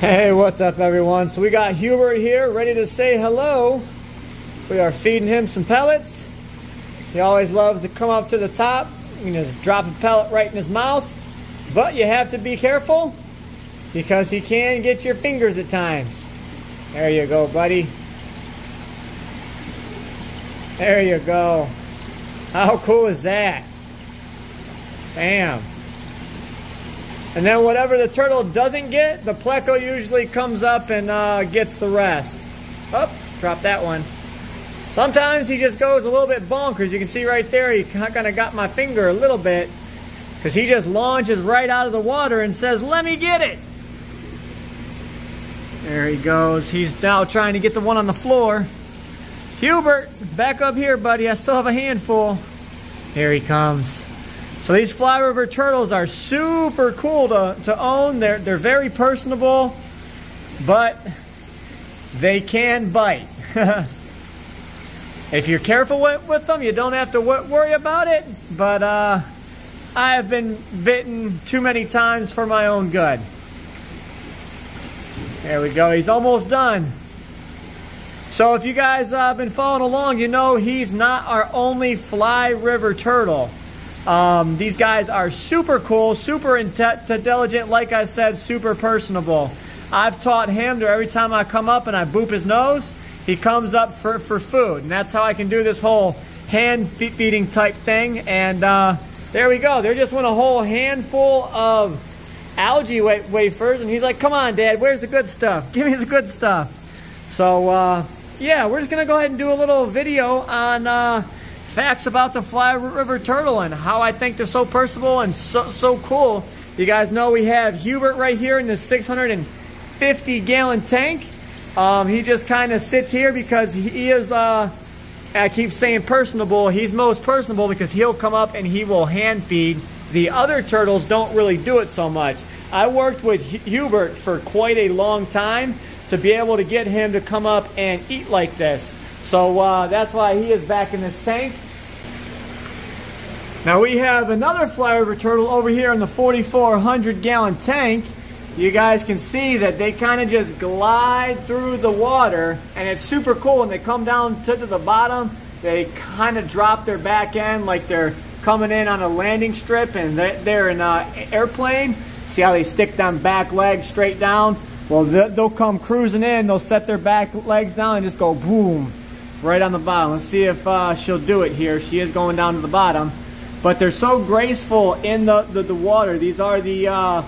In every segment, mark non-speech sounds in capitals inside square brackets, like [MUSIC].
Hey, what's up, everyone? So we got Hubert here, ready to say hello. We are feeding him some pellets. He always loves to come up to the top. You just drop a pellet right in his mouth. But you have to be careful because he can get your fingers at times. There you go, buddy. There you go. How cool is that? Bam. And then whatever the turtle doesn't get, the pleco usually comes up and uh, gets the rest. Oh, drop that one. Sometimes he just goes a little bit bonkers. You can see right there, he kind of got my finger a little bit because he just launches right out of the water and says, let me get it. There he goes. He's now trying to get the one on the floor. Hubert, back up here, buddy. I still have a handful. Here he comes. So these Fly River turtles are super cool to, to own. They're, they're very personable, but they can bite. [LAUGHS] if you're careful with, with them, you don't have to worry about it. But uh, I have been bitten too many times for my own good. There we go. He's almost done. So if you guys have uh, been following along, you know he's not our only Fly River turtle. Um, these guys are super cool, super intelligent, like I said, super personable. I've taught him to every time I come up and I boop his nose, he comes up for, for food. And that's how I can do this whole hand feeding type thing. And uh, there we go. They just want a whole handful of algae wafers. And he's like, come on, Dad, where's the good stuff? Give me the good stuff. So, uh, yeah, we're just going to go ahead and do a little video on uh, facts about the Fly River turtle and how I think they're so personable and so, so cool. You guys know we have Hubert right here in the 650 gallon tank. Um, he just kind of sits here because he is, uh, I keep saying personable. He's most personable because he'll come up and he will hand feed. The other turtles don't really do it so much. I worked with Hubert for quite a long time to be able to get him to come up and eat like this. So uh, that's why he is back in this tank. Now we have another Fly River turtle over here in the 4,400 gallon tank. You guys can see that they kind of just glide through the water and it's super cool when they come down to, to the bottom. They kind of drop their back end like they're coming in on a landing strip and they're in an airplane. See how they stick them back legs straight down? Well, they'll come cruising in, they'll set their back legs down and just go boom, right on the bottom. Let's see if uh, she'll do it here. She is going down to the bottom. But they're so graceful in the, the, the water. These are the uh,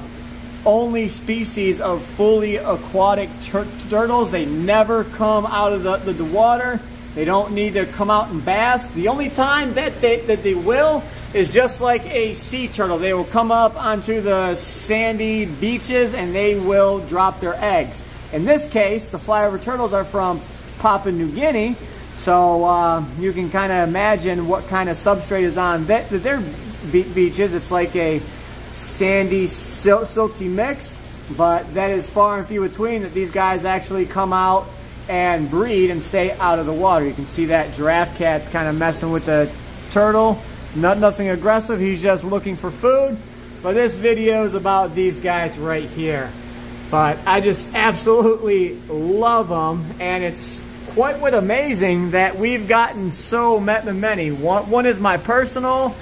only species of fully aquatic tur turtles. They never come out of the, the, the water. They don't need to come out and bask. The only time that they, that they will is just like a sea turtle. They will come up onto the sandy beaches and they will drop their eggs. In this case, the Fly River turtles are from Papua New Guinea, so uh, you can kind of imagine what kind of substrate is on that, their beaches. It's like a sandy, sil silty mix, but that is far and few between that these guys actually come out and breed and stay out of the water. You can see that giraffe cat's kind of messing with the turtle. Not nothing aggressive, he's just looking for food. But this video is about these guys right here. But I just absolutely love them, and it's quite what amazing that we've gotten so many. One, one is my personal,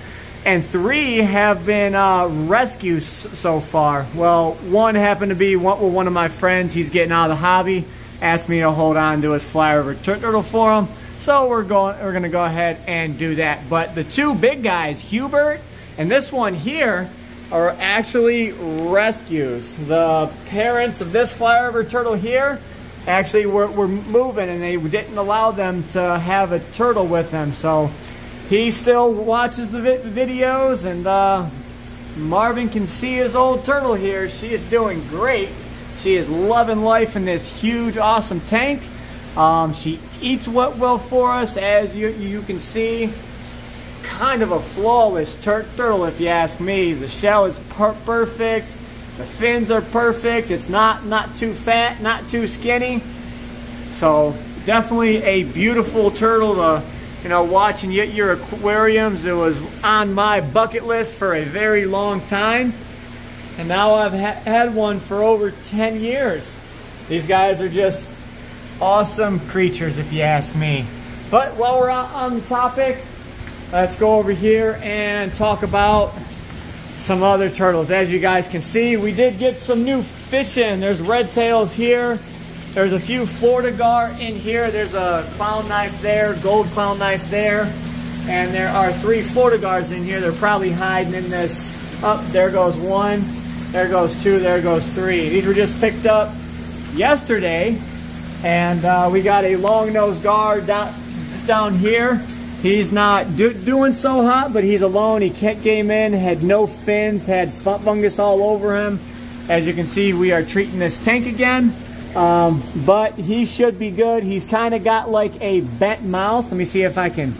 and three have been uh, rescues so far. Well, one happened to be one, one of my friends. He's getting out of the hobby. Asked me to hold on to his Fly River turtle for him. So we're going we're gonna go ahead and do that. But the two big guys, Hubert and this one here, are actually rescues. The parents of this Fly River turtle here actually were, were moving and they didn't allow them to have a turtle with them. So he still watches the videos and uh, Marvin can see his old turtle here. She is doing great. She is loving life in this huge, awesome tank. Um, she eats what well for us, as you, you can see. Kind of a flawless tur turtle, if you ask me. The shell is per perfect. The fins are perfect. It's not, not too fat, not too skinny. So definitely a beautiful turtle to, you know, watching your aquariums. It was on my bucket list for a very long time. and now I've ha had one for over 10 years. These guys are just awesome creatures, if you ask me. But while we're on the topic, let's go over here and talk about some other turtles. As you guys can see, we did get some new fish in. There's red tails here. There's a few Florida gar in here. There's a clown knife there, gold clown knife there. And there are three Florida gars in here. They're probably hiding in this. Up oh, there goes one. There goes two. There goes three. These were just picked up yesterday. And uh, we got a long nose gar down, down here. He's not do, doing so hot, but he's alone. He can't came in, had no fins, had fungus all over him. As you can see, we are treating this tank again. Um, but he should be good. He's kind of got like a bent mouth. Let me see if I can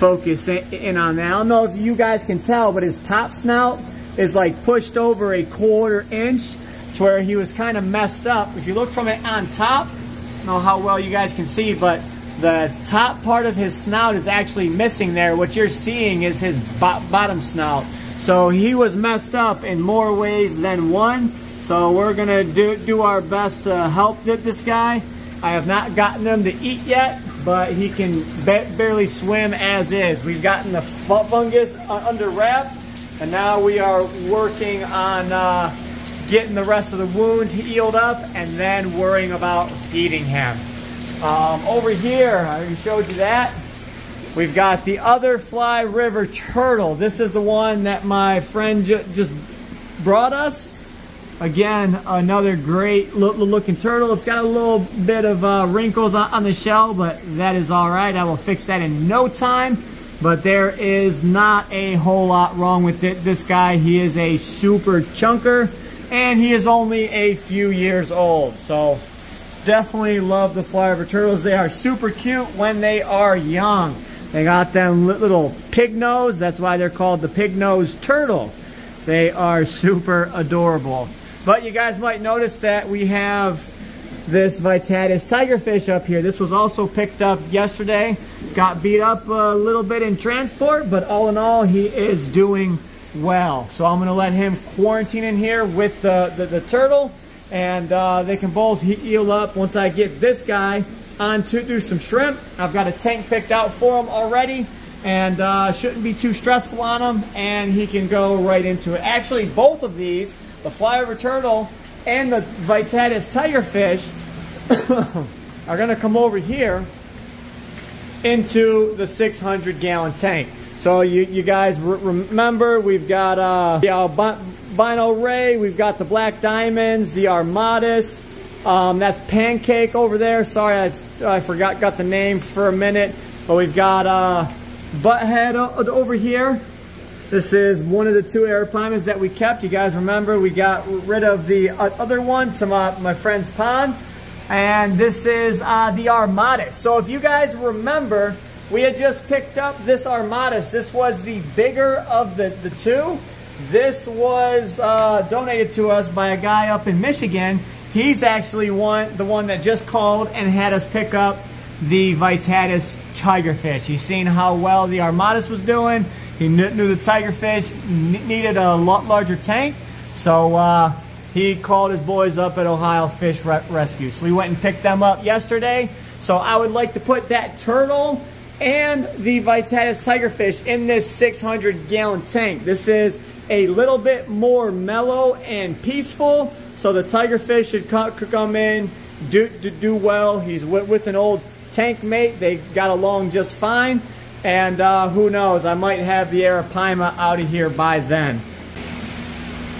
focus in on that. I don't know if you guys can tell, but his top snout is like pushed over a quarter inch to where he was kind of messed up. If you look from it on top, I don't know how well you guys can see, but the top part of his snout is actually missing there. What you're seeing is his bo bottom snout. So he was messed up in more ways than one. So we're gonna do, do our best to help this guy. I have not gotten him to eat yet, but he can barely swim as is. We've gotten the fungus under wrap, and now we are working on uh, getting the rest of the wounds healed up and then worrying about feeding him. Um, over here, I already showed you that. We've got the other Fly River turtle. This is the one that my friend ju just brought us. Again, another great looking turtle. It's got a little bit of uh, wrinkles on the shell, but that is all right. I will fix that in no time. But there is not a whole lot wrong with it. This guy, he is a super chunker, and he is only a few years old. So definitely love the Fly River turtles. They are super cute when they are young. They got them little pig nose. That's why they're called the pig nose turtle. They are super adorable. But you guys might notice that we have this Vittatus tigerfish up here. This was also picked up yesterday. Got beat up a little bit in transport, but all in all, he is doing well. So I'm gonna let him quarantine in here with the, the, the turtle and uh, they can both heal up once I get this guy on to do some shrimp. I've got a tank picked out for him already and uh, shouldn't be too stressful on him and he can go right into it. Actually, both of these the Fly River turtle and the Vittatus tigerfish [COUGHS] are going to come over here into the 600 gallon tank. So you, you guys remember we've got uh, the albino ray, we've got the black diamonds, the armatus, um, that's pancake over there. Sorry, I, I forgot got the name for a minute, but we've got uh, butthead over here. This is one of the two arapaimas that we kept. You guys remember we got rid of the other one to my, my friend's pond. And this is uh, the Armatus. So if you guys remember, we had just picked up this Armatus. This was the bigger of the, the two. This was uh, donated to us by a guy up in Michigan. He's actually one, the one that just called and had us pick up the Vittatus tigerfish. You've seen how well the Armatus was doing. He knew the tigerfish needed a lot larger tank, so uh, he called his boys up at Ohio Fish Rescue. So we went and picked them up yesterday. So I would like to put that turtle and the Vittatus tigerfish in this 600 gallon tank. This is a little bit more mellow and peaceful. So the tigerfish should come in, do, do, do well. He's with, with an old tank mate. They got along just fine. And uh, who knows, I might have the Arapaima out of here by then.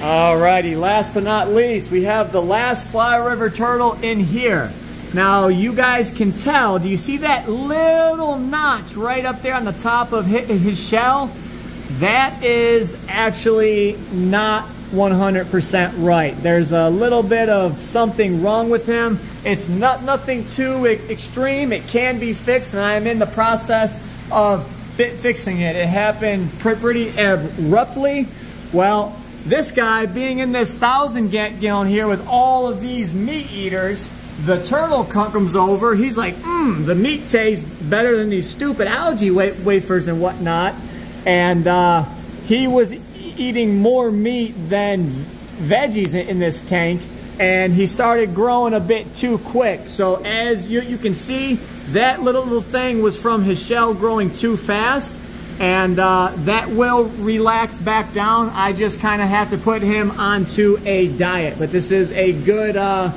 Alrighty, last but not least, we have the last Fly River turtle in here. Now, you guys can tell, do you see that little notch right up there on the top of his shell? That is actually not 100% right. There's a little bit of something wrong with him. It's not nothing too extreme. It can be fixed, and I'm in the process of fi fixing it. It happened pretty abruptly. Well, this guy being in this thousand gallon here with all of these meat eaters, the turtle comes over. He's like, mmm, the meat tastes better than these stupid algae wa wafers and whatnot. And uh, he was eating more meat than veggies in, this tank and he started growing a bit too quick. So as you, you can see, that little, little thing was from his shell growing too fast and uh, that will relax back down. I just kind of have to put him onto a diet. But this is a good uh,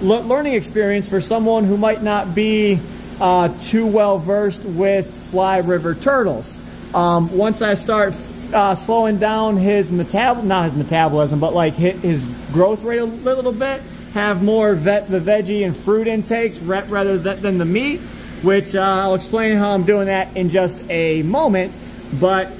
learning experience for someone who might not be uh, too well versed with fly river turtles. Um, once I start uh, slowing down his metab not his metabolism, but like his, his growth rate a little bit, have more vet the veggie and fruit intakes rather than the meat, which uh, I'll explain how I'm doing that in just a moment. But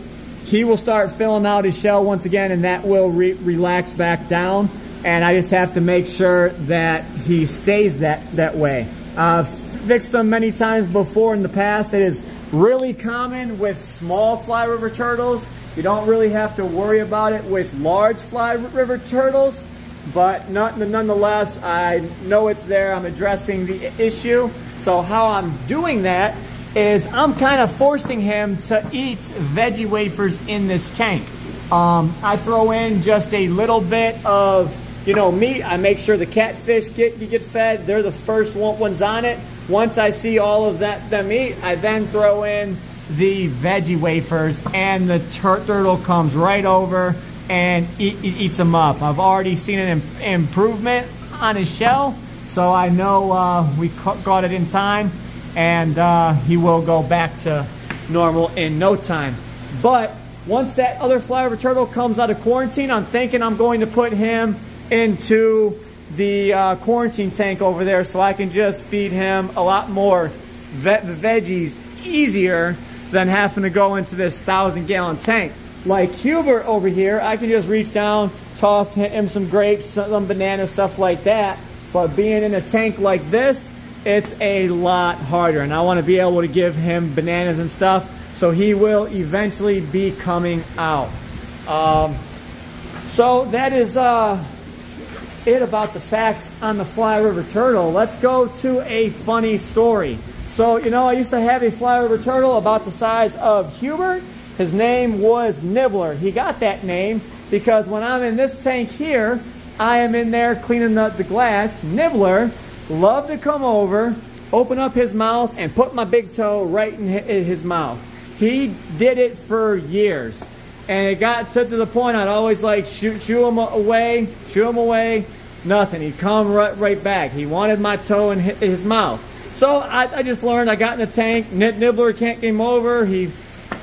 he will start filling out his shell once again, and that will re relax back down. And I just have to make sure that he stays that that way. I've fixed them many times before in the past. It is really common with small fly river turtles you don't really have to worry about it with large fly river turtles, but nonetheless, I know it's there. I'm addressing the issue. So how I'm doing that is I'm kind of forcing him to eat veggie wafers in this tank. Um, I throw in just a little bit of, you know, meat. I make sure the catfish get get fed. They're the first ones on it. Once I see all of that the meat, I then throw in the veggie wafers and the tur turtle comes right over and eat, eats them up. I've already seen an improvement on his shell, so I know uh, we got it in time and uh, he will go back to normal in no time. But once that other fly river turtle comes out of quarantine, I'm thinking I'm going to put him into the uh, quarantine tank over there so I can just feed him a lot more ve veggies easier than having to go into this thousand gallon tank. Like Hubert over here, I can just reach down, toss him some grapes, some bananas, stuff like that. But being in a tank like this, it's a lot harder. And I want to be able to give him bananas and stuff. So he will eventually be coming out. Um, so that is uh, it about the facts on the Fly River Turtle. Let's go to a funny story. So, you know, I used to have a fly river turtle about the size of Hubert. His name was Nibbler. He got that name because when I'm in this tank here, I am in there cleaning the, the glass. Nibbler loved to come over, open up his mouth, and put my big toe right in his mouth. He did it for years. And it got to, the point I'd always like shoot, shoo him away, shoo him away, nothing. He'd come right, right back. He wanted my toe in his mouth. So I, I, just learned, I got in the tank, Nibbler can't get him over, he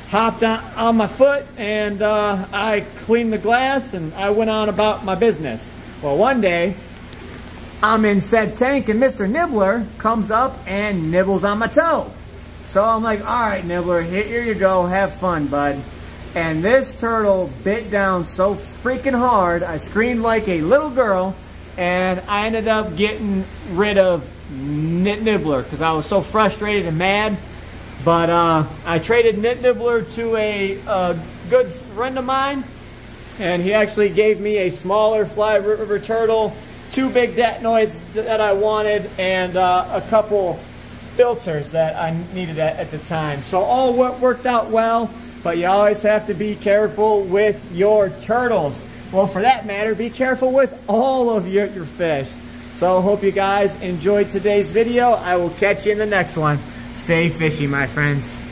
hopped on, on my foot and uh, I cleaned the glass and I went on about my business. Well, one day, I'm in said tank and Mr. Nibbler comes up and nibbles on my toe. So I'm like, all right, Nibbler, here you go, have fun, bud. And this turtle bit down so freaking hard, I screamed like a little girl, and I ended up getting rid of Nit Nibbler because I was so frustrated and mad. But uh, I traded Nit Nibbler to a, a, good friend of mine, and he actually gave me a smaller fly river turtle, two big datnoids that I wanted, and uh, a couple filters that I needed at, at the time. So all worked out well, but you always have to be careful with your turtles. Well, for that matter, be careful with all of your, your fish. So I hope you guys enjoyed today's video. I will catch you in the next one. Stay fishy, my friends.